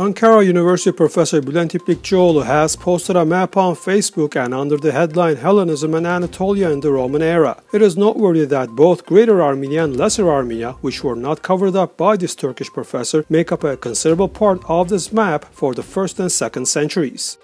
Ankara University professor Bülent İplikçioğlu has posted a map on Facebook and under the headline Hellenism and Anatolia in the Roman era. It is noteworthy that both Greater Armenia and Lesser Armenia, which were not covered up by this Turkish professor, make up a considerable part of this map for the 1st and 2nd centuries.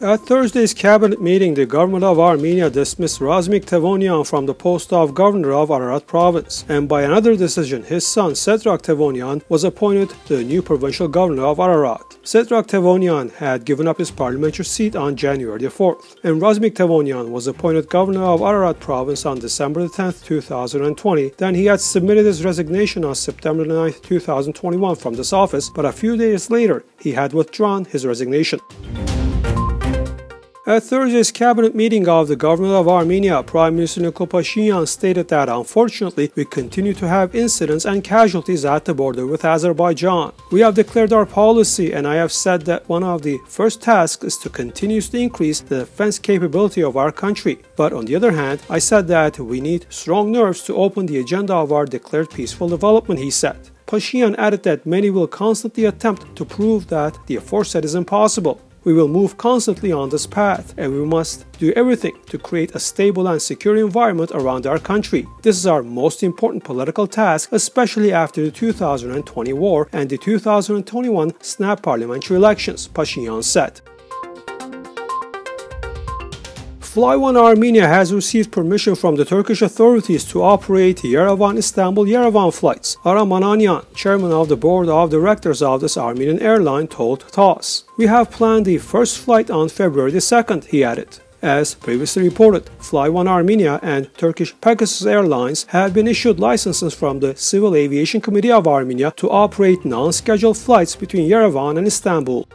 At Thursday's cabinet meeting, the government of Armenia dismissed Razmik Tevonyan from the post of governor of Ararat province, and by another decision, his son Sedrak Tevonyan was appointed the new provincial governor of Ararat. Sedrak Tevonyan had given up his parliamentary seat on January 4th, and Razmik Tevonyan was appointed governor of Ararat province on December 10, 2020. Then he had submitted his resignation on September 9, 2021 from this office, but a few days later, he had withdrawn his resignation. At Thursday's cabinet meeting of the government of Armenia, Prime Minister Nikol Pashinyan stated that unfortunately we continue to have incidents and casualties at the border with Azerbaijan. We have declared our policy and I have said that one of the first tasks is to continuously increase the defense capability of our country. But on the other hand, I said that we need strong nerves to open the agenda of our declared peaceful development, he said. Pashinyan added that many will constantly attempt to prove that the aforesaid is impossible. We will move constantly on this path, and we must do everything to create a stable and secure environment around our country. This is our most important political task, especially after the 2020 war and the 2021 snap parliamentary elections, Pashinyan said. Flyone Armenia has received permission from the Turkish authorities to operate Yerevan-Istanbul-Yerevan flights. Aram Ananyan, chairman of the board of directors of this Armenian airline, told TASS. We have planned the first flight on February 2nd, he added. As previously reported, Flyone Armenia and Turkish Pegasus Airlines have been issued licenses from the Civil Aviation Committee of Armenia to operate non-scheduled flights between Yerevan and Istanbul.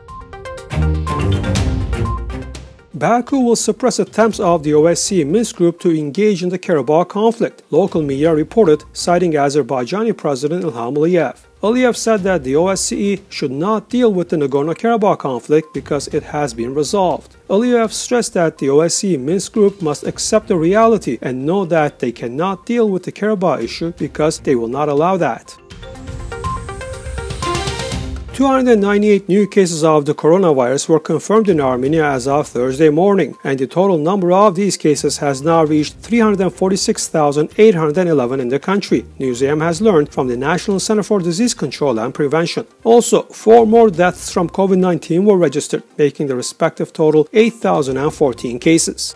Baku will suppress attempts of the OSCE Minsk group to engage in the Karabakh conflict, local media reported, citing Azerbaijani President Ilham Aliyev. Aliyev said that the OSCE should not deal with the Nagorno-Karabakh conflict because it has been resolved. Aliyev stressed that the OSCE Minsk group must accept the reality and know that they cannot deal with the Karabakh issue because they will not allow that. 298 new cases of the coronavirus were confirmed in Armenia as of Thursday morning, and the total number of these cases has now reached 346,811 in the country, NEWS.am has learned from the National Center for Disease Control and Prevention. Also, four more deaths from COVID 19 were registered, making the respective total 8,014 cases.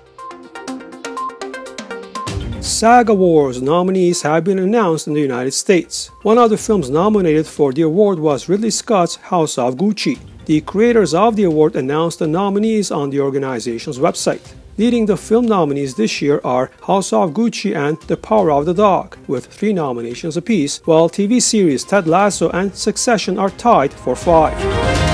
SAG Awards nominees have been announced in the United States. One of the films nominated for the award was Ridley Scott's House of Gucci. The creators of the award announced the nominees on the organization's website. Leading the film nominees this year are House of Gucci and The Power of the Dog, with three nominations apiece, while TV series Ted Lasso and Succession are tied for five.